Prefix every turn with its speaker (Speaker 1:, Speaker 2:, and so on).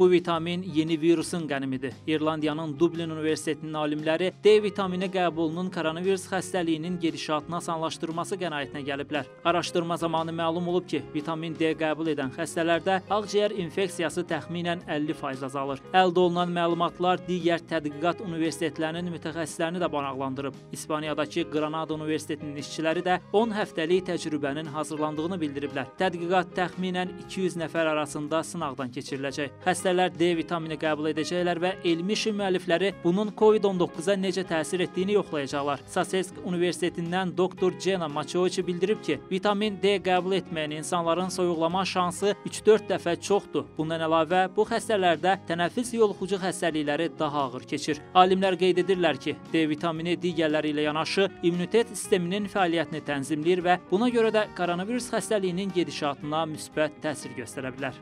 Speaker 1: Bu vitamin yeni virusun qənimidir. İrlandiyanın Dublin Universitetinin alimləri D vitamini qəbulunun koronavirus xəstəliyinin gedişatını asanlaşdırması qənaətinə gəliblər. Araşdırma zamanı məlum olub ki, vitamin D qəbul edən xəstələrdə ağciyər infeksiyası təxminən 50% azalır. Əldə olunan məlumatlar digər tədqiqat universitetlərinin mütəxəssislərini də maraqlandırıb. İspaniyadakı Granada Universitetinin işçiləri də 10 həftəlik təcrübənin hazırlandığını bildiriblər. Tədqiqat təxminən 200 nəfər arasında sınaqdan keçiriləcək. Xəstələr D vitamini qəbul edəcəklər və elmi işin müəllifləri bunun COVID-19-a necə təsir etdiyini yoxlayacaqlar. Sasesk Universitetindən doktor Jenna Machoichi bildirib ki, vitamin D qəbul etməyən insanların soyuqlama şansı 3-4 dəfə çoxdur. Bundan əlavə, bu xəstələrdə tənəffüs yoluxucu xəstəlikləri daha ağır keçir. Alimlər qeyd edirlər ki, D vitamini digərləri ilə yanaşı immunitet sisteminin fəaliyyətini tənzimləyir və buna görə də koronavirus xəstəliyinin gedişatına müsbət təsir göstərə bilər.